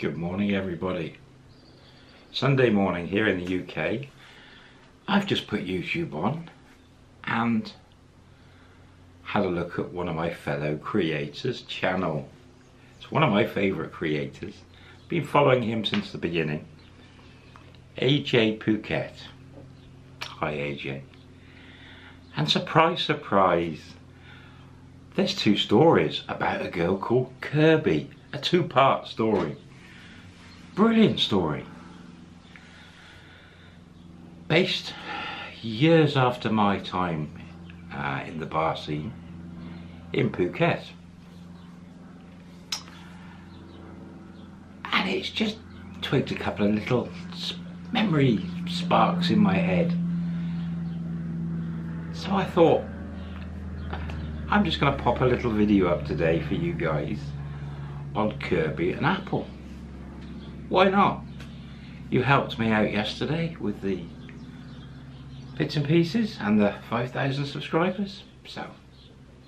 Good morning everybody. Sunday morning here in the UK. I've just put YouTube on and had a look at one of my fellow creators channel. It's one of my favourite creators. Been following him since the beginning. AJ Phuket. Hi AJ. And surprise, surprise, there's two stories about a girl called Kirby. A two-part story. Brilliant story. Based years after my time uh, in the bar scene in Phuket. And it's just twigged a couple of little memory sparks in my head. So I thought, I'm just going to pop a little video up today for you guys on Kirby and Apple. Why not? You helped me out yesterday with the bits and pieces and the 5,000 subscribers. So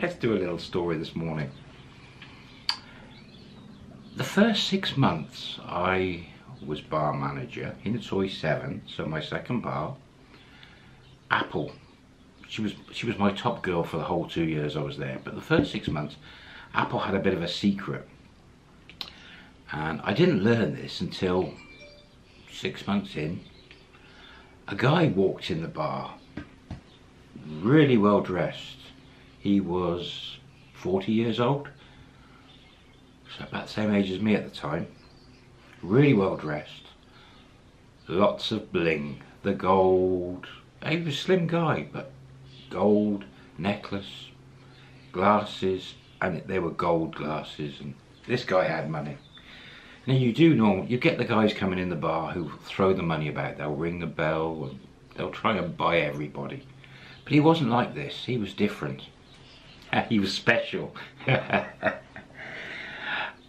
let's do a little story this morning. The first six months I was bar manager in Soi 7, so my second bar. Apple. She was she was my top girl for the whole two years I was there. But the first six months, Apple had a bit of a secret. And I didn't learn this until six months in. A guy walked in the bar, really well dressed. He was 40 years old, so about the same age as me at the time. Really well dressed, lots of bling, the gold. He was a slim guy, but gold necklace, glasses, and they were gold glasses. And this guy had money. Now you do know, you get the guys coming in the bar who throw the money about. They'll ring the bell and they'll try and buy everybody. But he wasn't like this. He was different. He was special.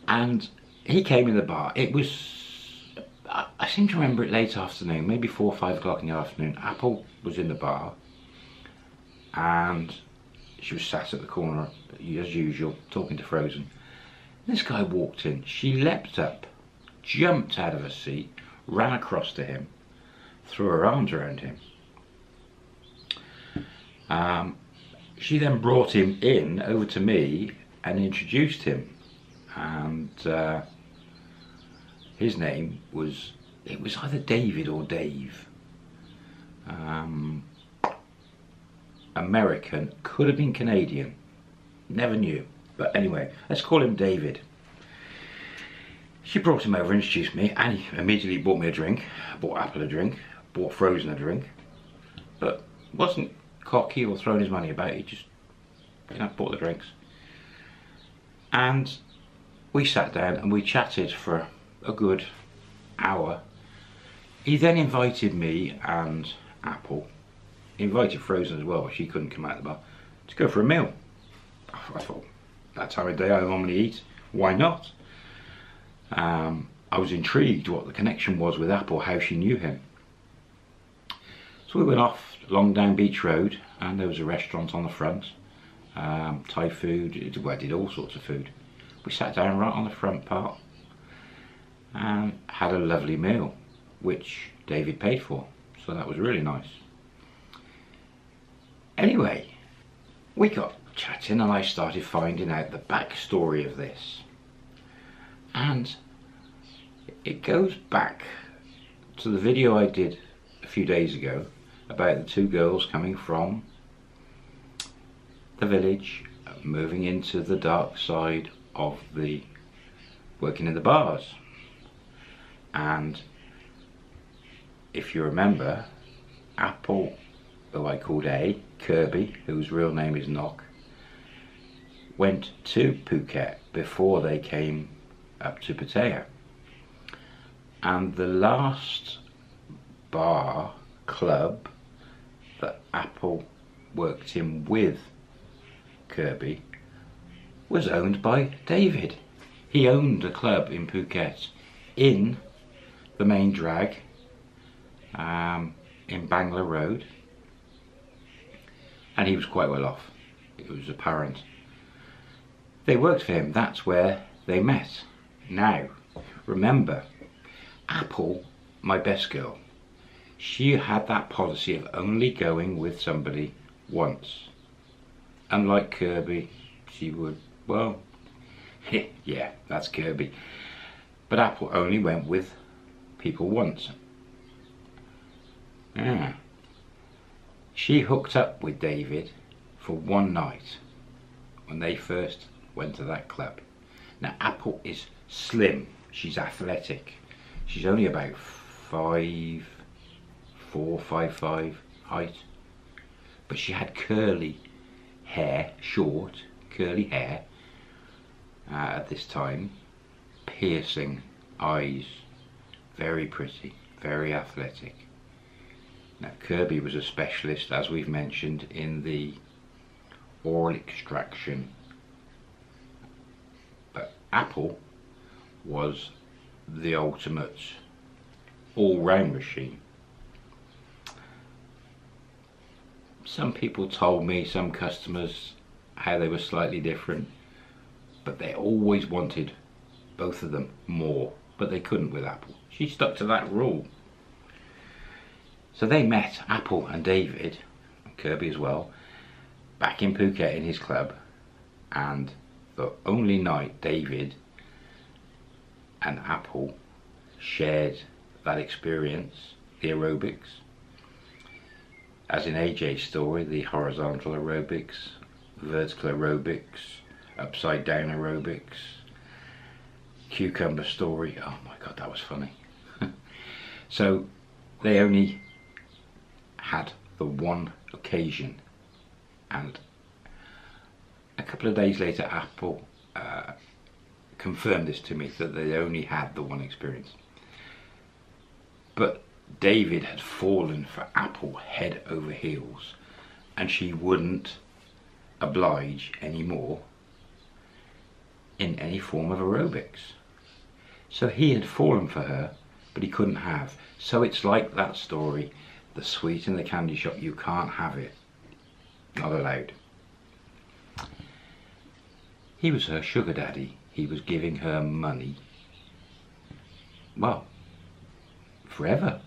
and he came in the bar. It was, I seem to remember it late afternoon, maybe four or five o'clock in the afternoon. Apple was in the bar and she was sat at the corner as usual talking to Frozen. This guy walked in. She leapt up, jumped out of her seat, ran across to him, threw her arms around him. Um, she then brought him in over to me and introduced him. And uh, his name was, it was either David or Dave. Um, American, could have been Canadian, never knew. But anyway, let's call him David. She brought him over, introduced me, and he immediately bought me a drink. Bought Apple a drink, bought Frozen a drink. But wasn't cocky or throwing his money about, he just, you know, bought the drinks. And we sat down and we chatted for a good hour. He then invited me and Apple, invited Frozen as well, she couldn't come out of the bar, to go for a meal. I thought, that time of day I normally eat. Why not? Um, I was intrigued what the connection was with Apple, how she knew him. So we went off along down Beach Road and there was a restaurant on the front. Um, Thai food, it, well, did all sorts of food. We sat down right on the front part and had a lovely meal, which David paid for. So that was really nice. Anyway, we got chatting and I started finding out the backstory of this. And it goes back to the video I did a few days ago about the two girls coming from the village, moving into the dark side of the working in the bars. And if you remember, Apple, who I called A, Kirby, whose real name is Knock, went to Phuket before they came up to Pattaya. And the last bar club that Apple worked in with Kirby was owned by David. He owned a club in Phuket in the main drag um, in Bangla Road and he was quite well off. It was apparent. They worked for him, that's where they met. Now, Remember, Apple, my best girl, she had that policy of only going with somebody once. Unlike Kirby, she would, well, yeah, that's Kirby. But Apple only went with people once. Yeah. She hooked up with David for one night when they first went to that club. Now Apple is slim, she's athletic. She's only about five, four, five, five height. But she had curly hair, short, curly hair uh, at this time. Piercing eyes, very pretty, very athletic. Now Kirby was a specialist, as we've mentioned, in the oral extraction. But Apple was the ultimate all-round machine. Some people told me, some customers, how they were slightly different, but they always wanted both of them more, but they couldn't with Apple. She stuck to that rule. So they met, Apple and David, Kirby as well, back in Phuket in his club, and the only night David and Apple shared that experience, the aerobics, as in AJ's story, the horizontal aerobics, vertical aerobics, upside down aerobics, cucumber story. Oh my god, that was funny. so they only had the one occasion and a couple of days later Apple uh, confirmed this to me that they only had the one experience but David had fallen for Apple head over heels and she wouldn't oblige anymore in any form of aerobics so he had fallen for her but he couldn't have so it's like that story the sweet in the candy shop, you can't have it. Not allowed. He was her sugar daddy. He was giving her money. Well, forever.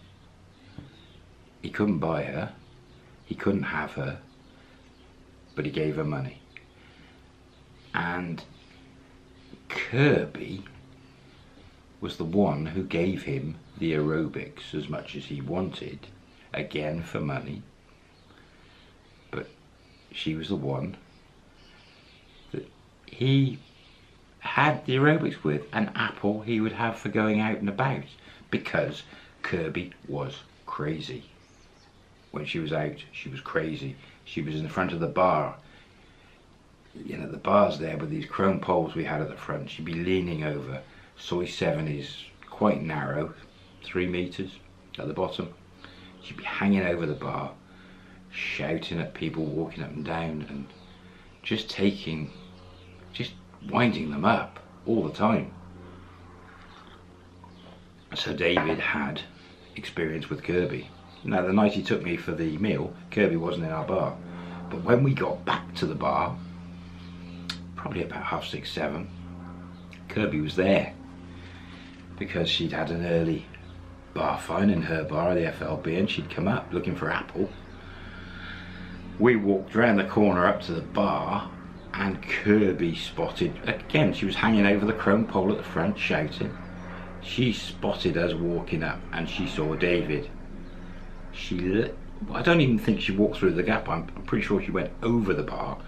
He couldn't buy her. He couldn't have her. But he gave her money. And Kirby was the one who gave him the aerobics as much as he wanted again for money. But she was the one that he had the aerobics with. An apple he would have for going out and about because Kirby was crazy. When she was out, she was crazy. She was in the front of the bar. You know, the bar's there with these chrome poles we had at the front. She'd be leaning over. Soi 7 is quite narrow, three meters at the bottom. She'd be hanging over the bar, shouting at people walking up and down and just taking, winding them up all the time. So David had experience with Kirby. Now the night he took me for the meal, Kirby wasn't in our bar. But when we got back to the bar, probably about half six, seven, Kirby was there because she'd had an early bar phone in her bar, at the FLB, and she'd come up looking for Apple. We walked around the corner up to the bar, and Kirby spotted, again, she was hanging over the chrome pole at the front shouting. She spotted us walking up and she saw David. She, I don't even think she walked through the gap, I'm, pretty sure she went over the bar,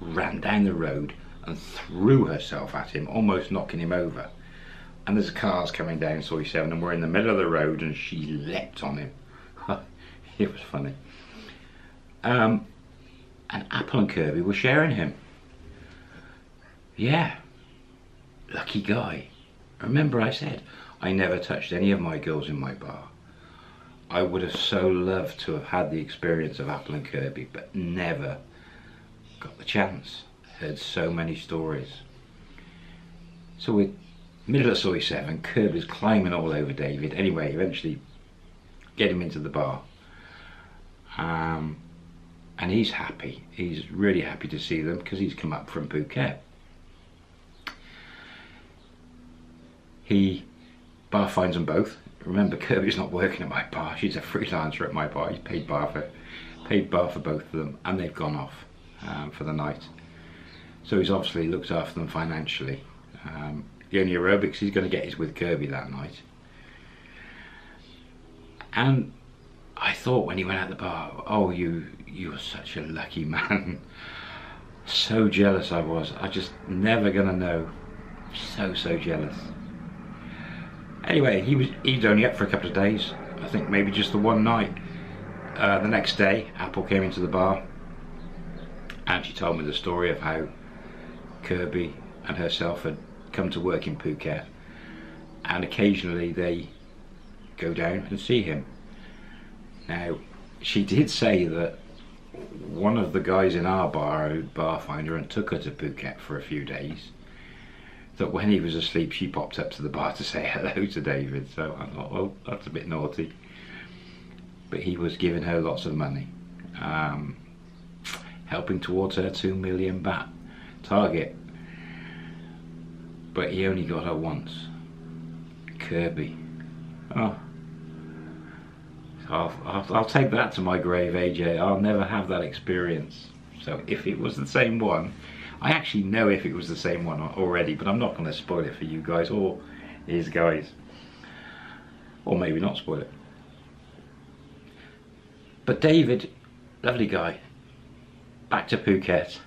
ran down the road and threw herself at him, almost knocking him over and there's cars coming down Soi 7 and we're in the middle of the road and she leapt on him. it was funny. Um, and Apple and Kirby were sharing him. Yeah, lucky guy. Remember I said, I never touched any of my girls in my bar. I would have so loved to have had the experience of Apple and Kirby, but never got the chance. Heard so many stories. So we're Middle of Soi 7, Kirby's climbing all over David. Anyway, eventually get him into the bar. Um, and he's happy. He's really happy to see them because he's come up from Phuket. He bar finds them both. Remember, Kirby's not working at my bar. She's a freelancer at my bar. He's paid bar for, paid bar for both of them, and they've gone off um, for the night. So he's obviously looked after them financially. Um, the only aerobics he's going to get is with Kirby that night. And I thought when he went out the bar, oh, you, you're such a lucky man. so jealous I was. I just never gonna know. So, so jealous. Anyway, he was he's only up for a couple of days. I think maybe just the one night. Uh, the next day, Apple came into the bar and she told me the story of how Kirby and herself had come to work in Phuket and occasionally they go down and see him. Now, she did say that one of the guys in our bar, bar finder, and took her to Phuket for a few days. That when he was asleep, she popped up to the bar to say hello to David. So I thought, well, that's a bit naughty. But he was giving her lots of money, um, helping towards her two million baht target. But he only got her once. Kirby. Oh, I'll, I'll, I'll, take that to my grave, AJ. I'll never have that experience. So if it was the same one, I actually know if it was the same one already, but I'm not going to spoil it for you guys or his guys. Or maybe not spoil it. But David, lovely guy, back to Phuket.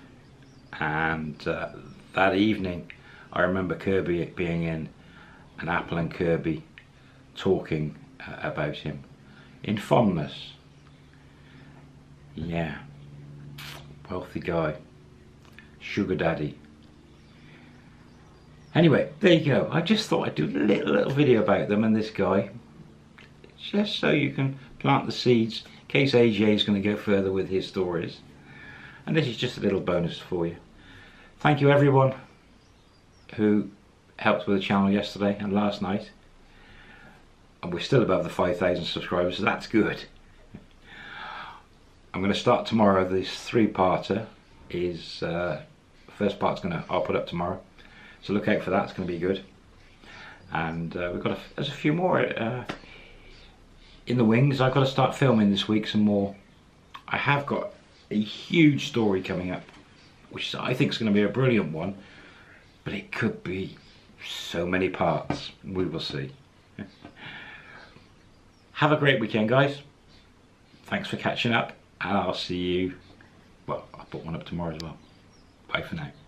And uh, that evening, I remember Kirby being in, and Apple and Kirby talking uh, about him in fondness. Yeah. Wealthy guy. Sugar daddy. Anyway, there you go. I just thought I'd do a little, little video about them and this guy. Just so you can plant the seeds in case AJ is going to go further with his stories. And this is just a little bonus for you. Thank you everyone who helped with the channel yesterday and last night and we're still above the 5,000 subscribers, so that's good. I'm going to start tomorrow. This three-parter is uh, first part's to I'll put up tomorrow, so look out for that. It's to be good. And uh, we've got a, there's a few more uh, in the wings. I've got to start filming this week some more. I have got a huge story coming up, which I think is going to be a brilliant one, but it could be so many parts. We will see. Have a great weekend, guys. Thanks for catching up, and I'll see you. Well, I'll put one up tomorrow as well. Bye for now.